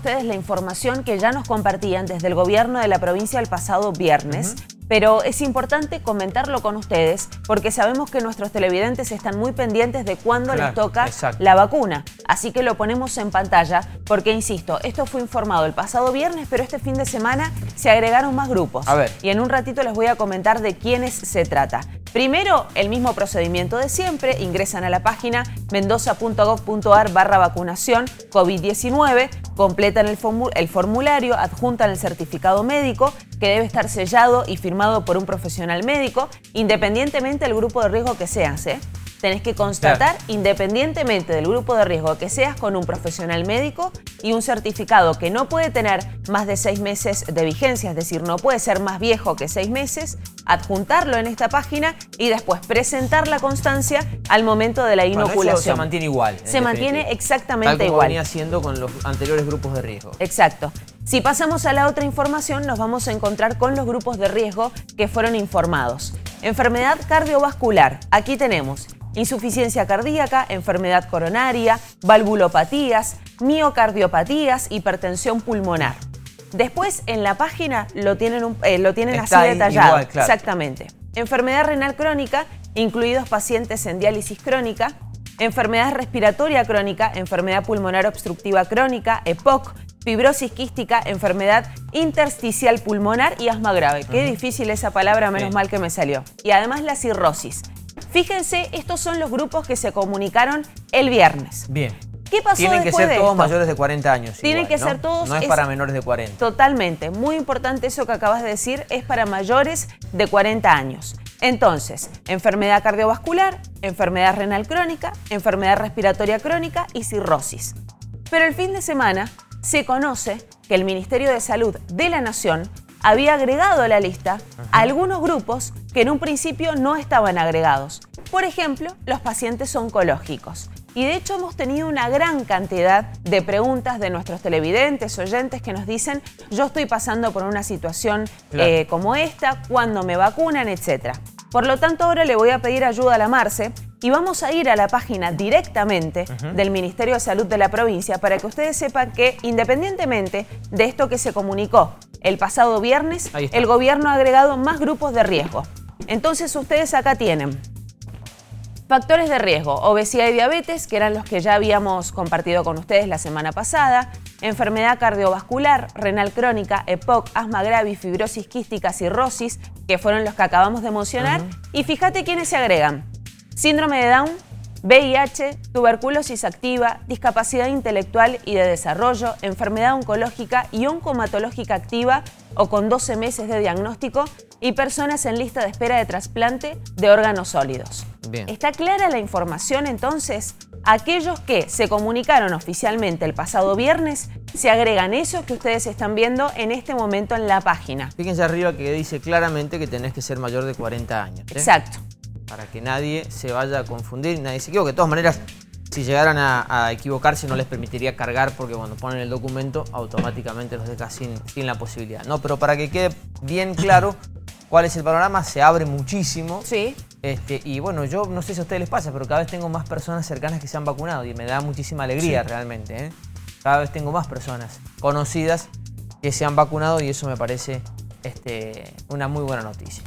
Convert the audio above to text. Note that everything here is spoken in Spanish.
ustedes la información que ya nos compartían desde el gobierno de la provincia el pasado viernes. Pero es importante comentarlo con ustedes porque sabemos que nuestros televidentes están muy pendientes de cuándo les toca la vacuna. Así que lo ponemos en pantalla porque, insisto, esto fue informado el pasado viernes, pero este fin de semana se agregaron más grupos. A ver. Y en un ratito les voy a comentar de quiénes se trata. Primero, el mismo procedimiento de siempre, ingresan a la página mendoza.gov.ar barra vacunación COVID-19, completan el, formulario, adjuntan el certificado médico que debe estar sellado y firmado por un profesional médico, independientemente del grupo de riesgo que seas. ¿eh? tenés que constatar independientemente del grupo de riesgo que seas con un profesional médico y un certificado que no puede tener más de seis meses de vigencia, es decir, no puede ser más viejo que seis meses, adjuntarlo en esta página y después presentar la constancia al momento de la inoculación. se mantiene igual. Se mantiene exactamente Tal igual. venía haciendo con los anteriores grupos de riesgo. Exacto. Si pasamos a la otra información, nos vamos a encontrar con los grupos de riesgo que fueron informados. Enfermedad cardiovascular. Aquí tenemos insuficiencia cardíaca, enfermedad coronaria, valvulopatías, miocardiopatías, hipertensión pulmonar. Después en la página lo tienen, eh, lo tienen así detallado. Exactamente. Enfermedad renal crónica, incluidos pacientes en diálisis crónica, enfermedad respiratoria crónica, enfermedad pulmonar obstructiva crónica, EPOC, fibrosis quística, enfermedad intersticial pulmonar y asma grave. Qué difícil esa palabra, menos mal que me salió. Y además la cirrosis. Fíjense, estos son los grupos que se comunicaron el viernes. Bien. ¿Qué pasó Tienen que ser todos mayores de 40 años. Tienen que ser todos. No es, para menores de 40. Totalmente. Muy importante eso que acabas de decir, es para mayores de 40 años. Entonces, enfermedad cardiovascular, enfermedad renal crónica, enfermedad respiratoria crónica y cirrosis. Pero el fin de semana se conoce que el Ministerio de Salud de la Nación había agregado a la lista algunos grupos que en un principio no estaban agregados. Por ejemplo, los pacientes oncológicos. Y de hecho hemos tenido una gran cantidad de preguntas de nuestros televidentes, oyentes que nos dicen, yo estoy pasando por una situación eh, como esta, ¿cuándo me vacunan, etcétera. Por lo tanto, ahora le voy a pedir ayuda a la Marce y vamos a ir a la página directamente del Ministerio de Salud de la provincia para que ustedes sepan que independientemente de esto que se comunicó el pasado viernes, el gobierno ha agregado más grupos de riesgo. Entonces ustedes acá tienen factores de riesgo, obesidad y diabetes, que eran los que ya habíamos compartido con ustedes la semana pasada, enfermedad cardiovascular, renal crónica, EPOC, asma grave, fibrosis quística, cirrosis, que fueron los que acabamos de mencionar. Y fíjate quiénes se agregan. Síndrome de Down, VIH, tuberculosis activa, discapacidad intelectual y de desarrollo, enfermedad oncológica y oncomatológica activa o con 12 meses de diagnóstico y personas en lista de espera de trasplante de órganos sólidos. ¿Está clara la información entonces? Aquellos que se comunicaron oficialmente el pasado viernes, se agregan esos que ustedes están viendo en este momento en la página. Fíjense arriba que dice claramente que tenés que ser mayor de 40 años. ¿eh? Exacto para que nadie se vaya a confundir, nadie se equivoque. De todas maneras, si llegaran a, equivocarse no les permitiría cargar porque cuando ponen el documento automáticamente los deja sin, sin la posibilidad. No, pero para que quede bien claro cuál es el panorama, se abre muchísimo. Sí. Este, y bueno, yo no sé si a ustedes les pasa, pero cada vez tengo más personas cercanas que se han vacunado y me da muchísima alegría realmente. ¿eh? Cada vez tengo más personas conocidas que se han vacunado y eso me parece este, una muy buena noticia.